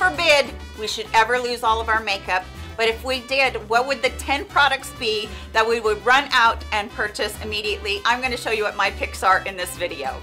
forbid we should ever lose all of our makeup. But if we did, what would the 10 products be that we would run out and purchase immediately? I'm gonna show you what my picks are in this video.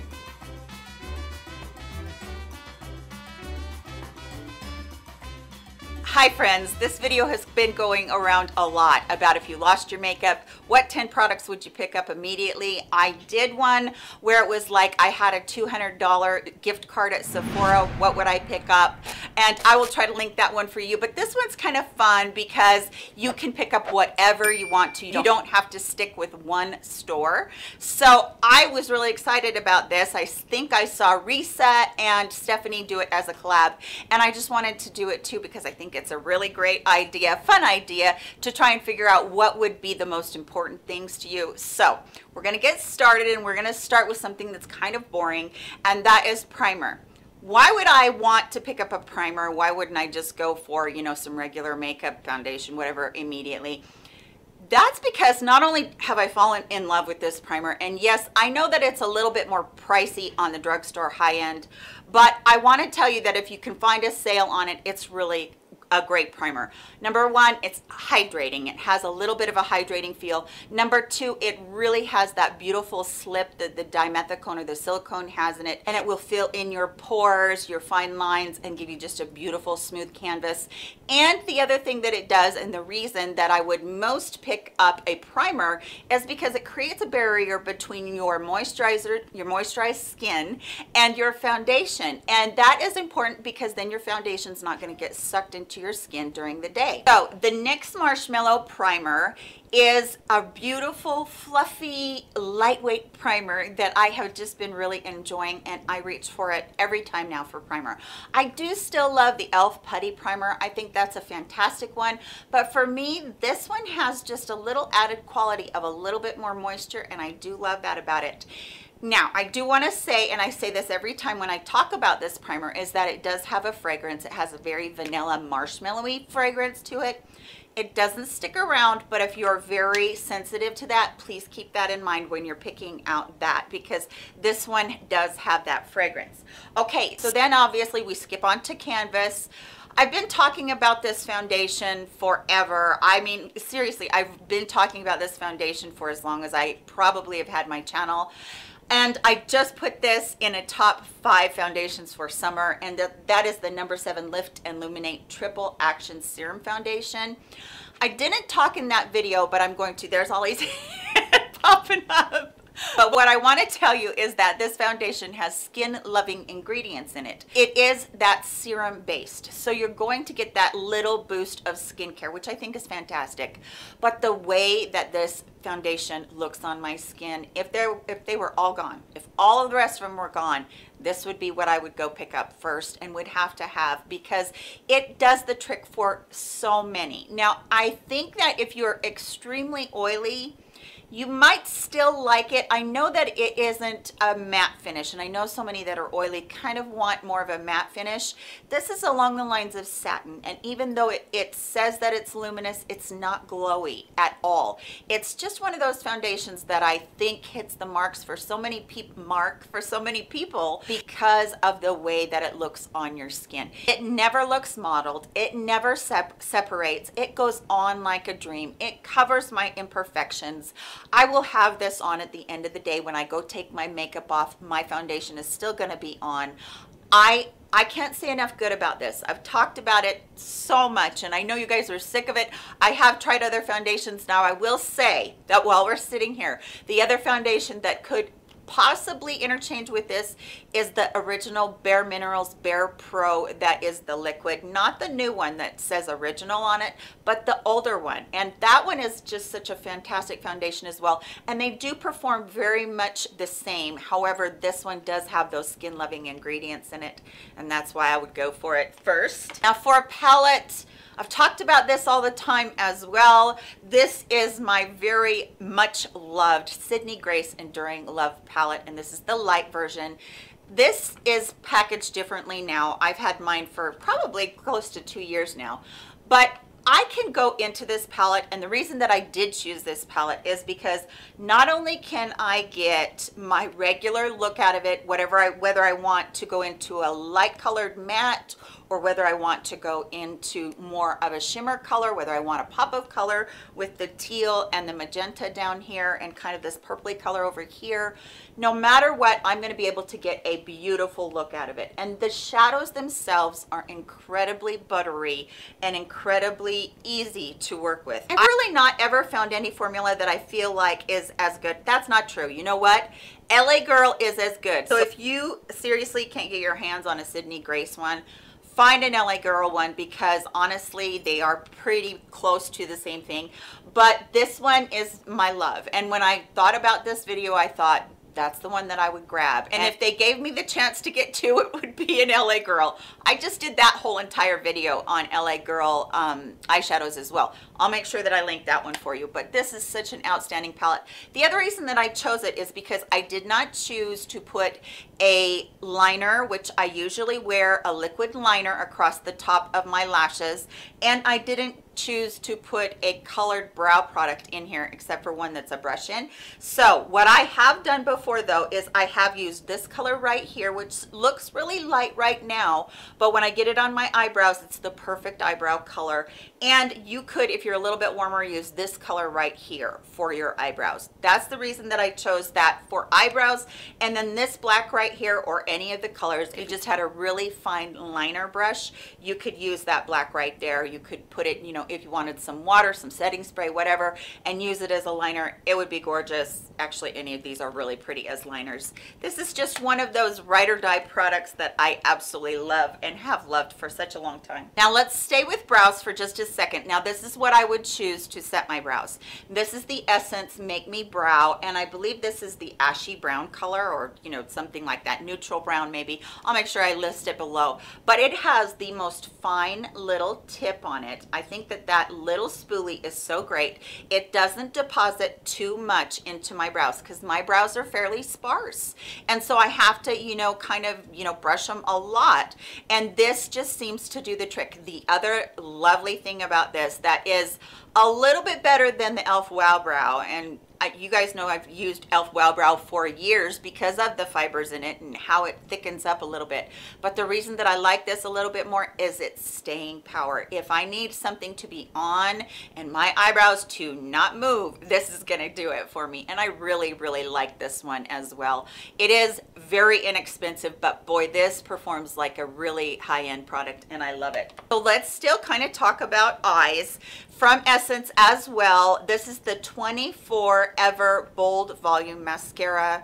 Hi friends, this video has been going around a lot about if you lost your makeup, what 10 products would you pick up immediately? I did one where it was like I had a $200 gift card at Sephora, what would I pick up? And I will try to link that one for you, but this one's kind of fun because you can pick up whatever you want to. You don't have to stick with one store. So I was really excited about this. I think I saw Risa and Stephanie do it as a collab, and I just wanted to do it too because I think it's it's a really great idea, fun idea to try and figure out what would be the most important things to you. So we're gonna get started and we're gonna start with something that's kind of boring and that is primer why would I want to pick up a primer? Why wouldn't I just go for, you know, some regular makeup, foundation, whatever, immediately? That's because not only have I fallen in love with this primer, and yes, I know that it's a little bit more pricey on the drugstore high end, but I want to tell you that if you can find a sale on it, it's really a great primer. Number one, it's hydrating. It has a little bit of a hydrating feel. Number two, it really has that beautiful slip that the dimethicone or the silicone has in it, and it will fill in your pores, your fine lines, and give you just a beautiful smooth canvas. And the other thing that it does, and the reason that I would most pick up a primer is because it creates a barrier between your moisturizer, your moisturized skin, and your foundation. And that is important because then your foundation is not going to get sucked into your skin during the day. So the NYX Marshmallow Primer is a beautiful, fluffy, lightweight primer that I have just been really enjoying and I reach for it every time now for primer. I do still love the e.l.f. Putty Primer. I think that's a fantastic one. But for me, this one has just a little added quality of a little bit more moisture and I do love that about it. Now, I do want to say, and I say this every time when I talk about this primer, is that it does have a fragrance. It has a very vanilla marshmallowy fragrance to it. It doesn't stick around, but if you're very sensitive to that, please keep that in mind when you're picking out that because this one does have that fragrance. Okay, so then obviously we skip on to Canvas. I've been talking about this foundation forever. I mean, seriously, I've been talking about this foundation for as long as I probably have had my channel. And I just put this in a top five foundations for summer, and that is the number seven Lift and Luminate Triple Action Serum Foundation. I didn't talk in that video, but I'm going to. There's always popping up but what I want to tell you is that this foundation has skin loving ingredients in it. It is that serum based. So you're going to get that little boost of skincare, which I think is fantastic. But the way that this foundation looks on my skin, if they if they were all gone, if all of the rest of them were gone, this would be what I would go pick up first and would have to have because it does the trick for so many. Now, I think that if you're extremely oily, you might still like it. I know that it isn't a matte finish, and I know so many that are oily kind of want more of a matte finish. This is along the lines of satin, and even though it, it says that it's luminous, it's not glowy at all. It's just one of those foundations that I think hits the marks for so many people, mark for so many people because of the way that it looks on your skin. It never looks mottled. It never sep separates. It goes on like a dream. It covers my imperfections. I will have this on at the end of the day when I go take my makeup off. My foundation is still going to be on. I I can't say enough good about this. I've talked about it so much and I know you guys are sick of it. I have tried other foundations now. I will say that while we're sitting here, the other foundation that could possibly interchange with this is the original Bare Minerals Bare Pro that is the liquid, not the new one that says original on it, but the older one. And that one is just such a fantastic foundation as well. And they do perform very much the same. However, this one does have those skin loving ingredients in it. And that's why I would go for it first. Now for a palette, I've talked about this all the time as well. This is my very much loved Sydney Grace Enduring Love palette, and this is the light version. This is packaged differently now. I've had mine for probably close to two years now, but I can go into this palette and the reason that I did choose this palette is because not only can I get my regular look out of it, whatever I, whether I want to go into a light colored matte or whether I want to go into more of a shimmer color, whether I want a pop of color with the teal and the magenta down here and kind of this purpley color over here. No matter what, I'm gonna be able to get a beautiful look out of it. And the shadows themselves are incredibly buttery and incredibly easy to work with. I've really not ever found any formula that I feel like is as good. That's not true. You know what? LA Girl is as good. So if you seriously can't get your hands on a Sydney Grace one, find an LA Girl one because honestly, they are pretty close to the same thing. But this one is my love. And when I thought about this video, I thought, that's the one that I would grab. And, and if they gave me the chance to get two, it would be an LA Girl. I just did that whole entire video on LA Girl um, eyeshadows as well. I'll make sure that I link that one for you. But this is such an outstanding palette. The other reason that I chose it is because I did not choose to put a liner, which I usually wear a liquid liner across the top of my lashes. And I didn't choose to put a colored brow product in here except for one that's a brush in. So what I have done before though is I have used this color right here which looks really light right now but when I get it on my eyebrows it's the perfect eyebrow color and you could if you're a little bit warmer use this color right here for your eyebrows. That's the reason that I chose that for eyebrows and then this black right here or any of the colors if you just had a really fine liner brush you could use that black right there. You could put it you know if you wanted some water, some setting spray, whatever, and use it as a liner, it would be gorgeous. Actually, any of these are really pretty as liners. This is just one of those ride or die products that I absolutely love and have loved for such a long time. Now let's stay with brows for just a second. Now this is what I would choose to set my brows. This is the Essence Make Me Brow, and I believe this is the ashy brown color or, you know, something like that, neutral brown maybe. I'll make sure I list it below. But it has the most fine little tip on it. I think that that that little spoolie is so great. It doesn't deposit too much into my brows because my brows are fairly sparse. And so I have to, you know, kind of, you know, brush them a lot. And this just seems to do the trick. The other lovely thing about this that is a little bit better than the e.l.f. Wow Brow, and You guys know I've used e.l.f. Wow Brow for years because of the fibers in it and how it thickens up a little bit. But the reason that I like this a little bit more is its staying power. If I need something to be on and my eyebrows to not move, this is gonna do it for me. And I really, really like this one as well. It is very inexpensive, but boy, this performs like a really high-end product and I love it. So let's still kind of talk about eyes from Essence as well. This is the 24 Ever Bold Volume Mascara.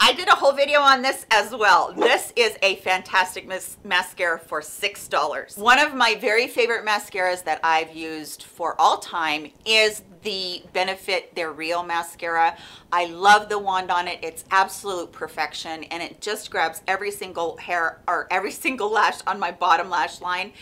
I did a whole video on this as well. This is a fantastic mascara for $6. One of my very favorite mascaras that I've used for all time is the Benefit They're Real mascara. I love the wand on it. It's absolute perfection and it just grabs every single hair or every single lash on my bottom lash line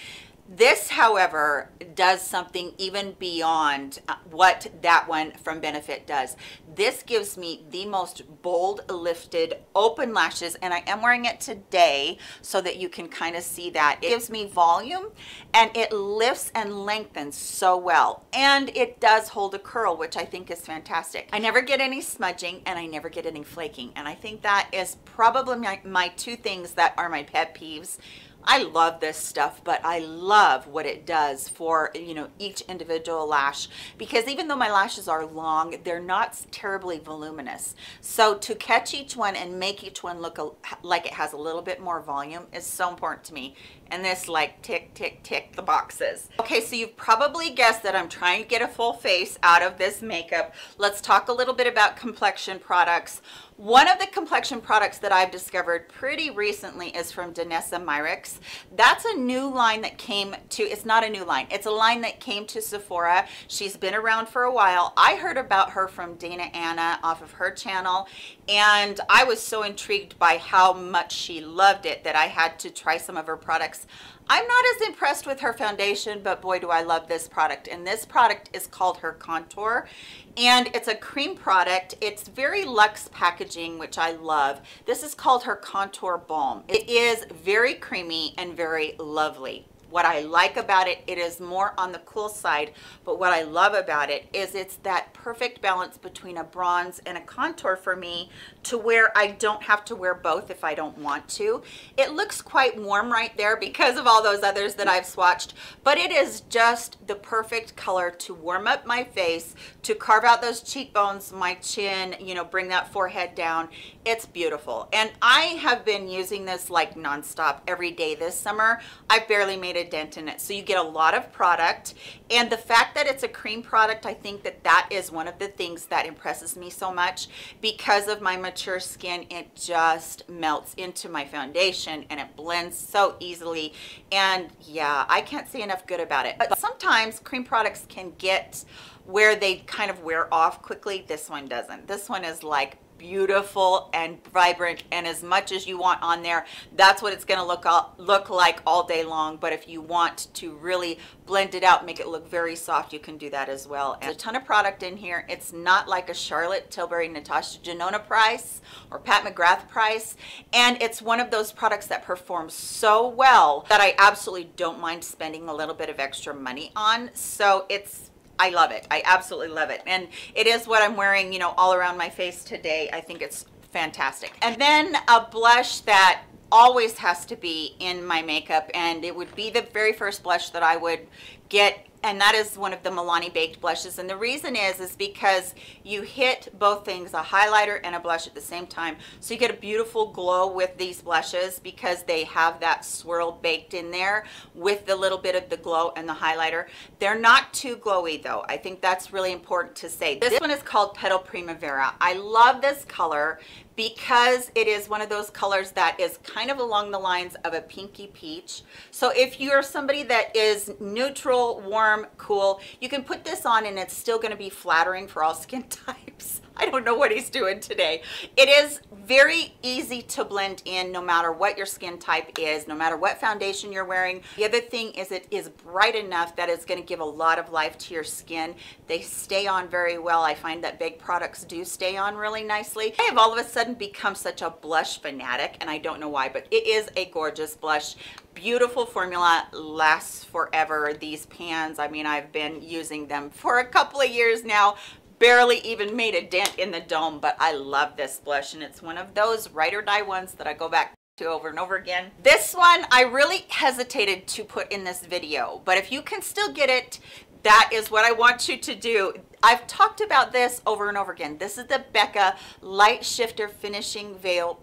this, however, does something even beyond uh, what that one from Benefit does. This gives me the most bold lifted open lashes and I am wearing it today so that you can kind of see that. It gives me volume and it lifts and lengthens so well. And it does hold a curl, which I think is fantastic. I never get any smudging and I never get any flaking. And I think that is probably my, my two things that are my pet peeves I love this stuff, but I love what it does for, you know, each individual lash because even though my lashes are long, they're not terribly voluminous. So to catch each one and make each one look a, like it has a little bit more volume is so important to me. And this like tick, tick, tick the boxes. Okay, so you've probably guessed that I'm trying to get a full face out of this makeup. Let's talk a little bit about complexion products. One of the complexion products that I've discovered pretty recently is from Danessa Myricks. That's a new line that came to, it's not a new line, it's a line that came to Sephora. She's been around for a while. I heard about her from Dana Anna off of her channel and I was so intrigued by how much she loved it that I had to try some of her products. I'm not as impressed with her foundation, but boy, do I love this product. And this product is called her Contour. And it's a cream product. It's very luxe packaging, which I love. This is called her Contour Balm. It is very creamy and very lovely What I like about it, it is more on the cool side, but what I love about it is it's that perfect balance between a bronze and a contour for me to where I don't have to wear both if I don't want to. It looks quite warm right there because of all those others that I've swatched, but it is just the perfect color to warm up my face, to carve out those cheekbones, my chin, you know, bring that forehead down. It's beautiful. And I have been using this like nonstop every day this summer. I've barely made a dent in it. So you get a lot of product. And the fact that it's a cream product, I think that that is one of the things that impresses me so much because of my mature skin. It just melts into my foundation and it blends so easily. And yeah, I can't say enough good about it. But sometimes cream products can get where they kind of wear off quickly. This one doesn't. This one is like beautiful and vibrant and as much as you want on there that's what it's going to look look like all day long. But if you want to really blend it out make it look very soft you can do that as well. And a ton of product in here. It's not like a Charlotte Tilbury Natasha Denona price or Pat McGrath price. And it's one of those products that performs so well that I absolutely don't mind spending a little bit of extra money on. So it's I love it. I absolutely love it. And it is what I'm wearing, you know, all around my face today. I think it's fantastic. And then a blush that always has to be in my makeup and it would be the very first blush that I would get and that is one of the Milani baked blushes. And the reason is is because you hit both things a highlighter and a blush at the same time. So you get a beautiful glow with these blushes because they have that swirl baked in there with the little bit of the glow and the highlighter. They're not too glowy though. I think that's really important to say. This one is called Petal Primavera. I love this color because it is one of those colors that is kind of along the lines of a pinky peach. So if you're somebody that is neutral, warm, cool, you can put this on and it's still gonna be flattering for all skin types. I don't know what he's doing today. It is very easy to blend in no matter what your skin type is, no matter what foundation you're wearing. The other thing is it is bright enough that it's gonna give a lot of life to your skin. They stay on very well. I find that big products do stay on really nicely. I have all of a sudden become such a blush fanatic and I don't know why, but it is a gorgeous blush beautiful formula lasts forever these pans i mean i've been using them for a couple of years now barely even made a dent in the dome, but I love this blush and it's one of those ride or die ones that I go back to over and over again. This one I really hesitated to put in this video, but if you can still get it, that is what I want you to do. I've talked about this over and over again. This is the Becca Light Shifter Finishing Veil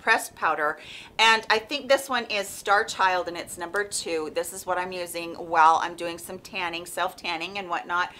Pressed Powder. And I think this one is Star Child and it's number two. This is what I'm using while I'm doing some tanning, self-tanning and whatnot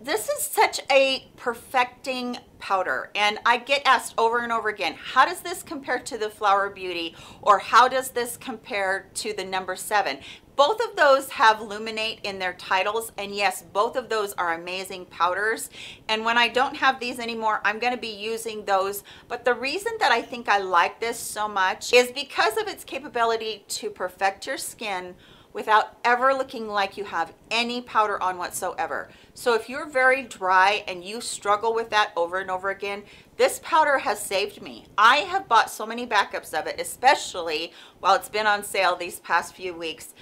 this is such a perfecting powder and I get asked over and over again how does this compare to the Flower Beauty or how does this compare to the number seven? Both of those have luminate in their titles and yes both of those are amazing powders. And when I don't have these anymore I'm going to be using those. But the reason that I think I like this so much is because of its capability to perfect your skin without ever looking like you have any powder on whatsoever. So if you're very dry and you struggle with that over and over again, this powder has saved me. I have bought so many backups of it, especially while it's been on sale these past few weeks.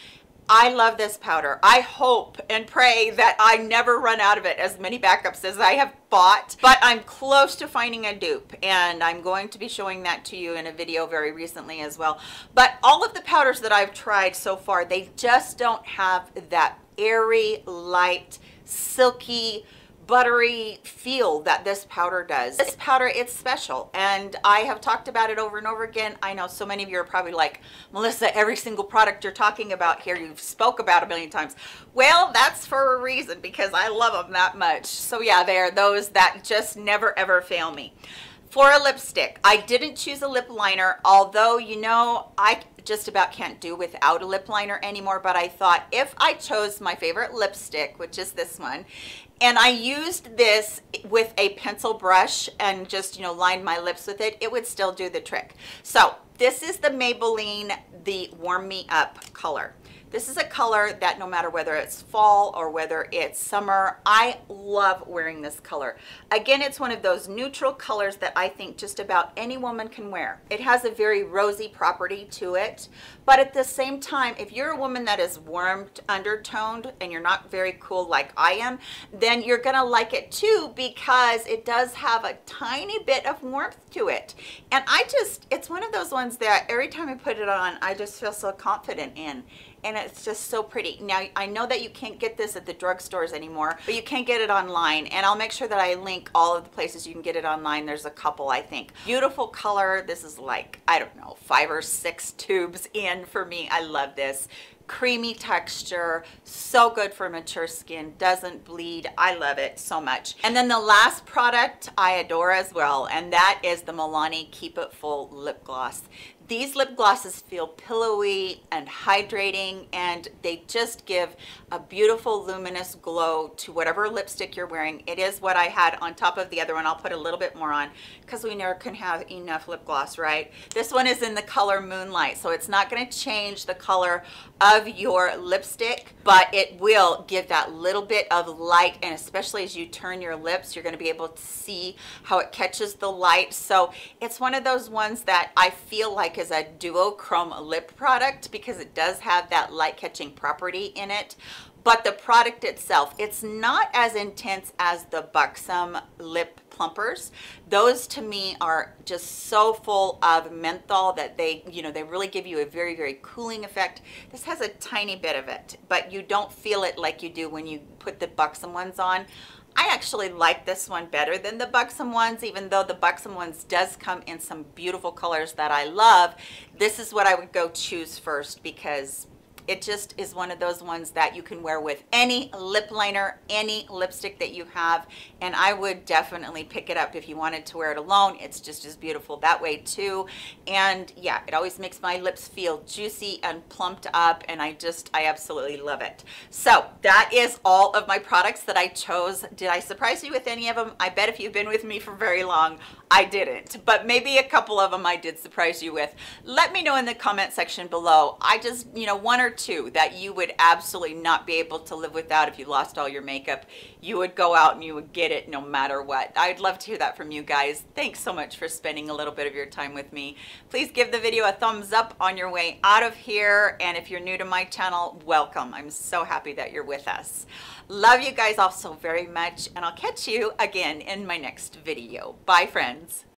I love this powder. I hope and pray that I never run out of it as many backups as I have bought, but I'm close to finding a dupe and I'm going to be showing that to you in a video very recently as well. But all of the powders that I've tried so far, they just don't have that airy, light, silky, buttery feel that this powder does. This powder, it's special and I have talked about it over and over again. I know so many of you are probably like, Melissa, every single product you're talking about here, you've spoke about a million times. Well, that's for a reason because I love them that much. So yeah, they are those that just never ever fail me. For a lipstick, I didn't choose a lip liner, although, you know, I just about can't do without a lip liner anymore, but I thought if I chose my favorite lipstick, which is this one, and I used this with a pencil brush and just, you know, lined my lips with it, it would still do the trick. So this is the Maybelline, the Warm Me Up color. This is a color that no matter whether it's fall or whether it's summer, I love wearing this color. Again, it's one of those neutral colors that I think just about any woman can wear. It has a very rosy property to it, but at the same time, if you're a woman that is warmed, undertoned, and you're not very cool like I am, then you're gonna like it too because it does have a tiny bit of warmth to it. And I just, it's one of those ones that every time I put it on, I just feel so confident in and it's just so pretty. Now, I know that you can't get this at the drugstores anymore, but you can get it online, and I'll make sure that I link all of the places you can get it online. There's a couple, I think. Beautiful color. This is like, I don't know, five or six tubes in for me. I love this creamy texture so good for mature skin doesn't bleed i love it so much and then the last product i adore as well and that is the milani keep it full lip gloss these lip glosses feel pillowy and hydrating and they just give a beautiful luminous glow to whatever lipstick you're wearing. It is what I had on top of the other one. I'll put a little bit more on because we never can have enough lip gloss, right? This one is in the color Moonlight, so it's not going to change the color of your lipstick, but it will give that little bit of light and especially as you turn your lips, you're going to be able to see how it catches the light. So it's one of those ones that I feel like is a duochrome lip product because it does have that light catching property in it. But the product itself it's not as intense as the buxom lip plumpers. Those to me are just so full of menthol that they you know they really give you a very very cooling effect. This has a tiny bit of it but you don't feel it like you do when you put the buxom ones on I actually like this one better than the Buxom ones, even though the Buxom ones does come in some beautiful colors that I love. This is what I would go choose first because it just is one of those ones that you can wear with any lip liner, any lipstick that you have. And I would definitely pick it up if you wanted to wear it alone. It's just as beautiful that way too. And yeah, it always makes my lips feel juicy and plumped up. And I just, I absolutely love it. So that is all of my products that I chose. Did I surprise you with any of them? I bet if you've been with me for very long, I didn't, but maybe a couple of them I did surprise you with. Let me know in the comment section below. I just, you know, one or two that you would absolutely not be able to live without if you lost all your makeup. You would go out and you would get it no matter what. I'd love to hear that from you guys. Thanks so much for spending a little bit of your time with me. Please give the video a thumbs up on your way out of here. And if you're new to my channel, welcome. I'm so happy that you're with us. Love you guys all so very much, and I'll catch you again in my next video. Bye, friends.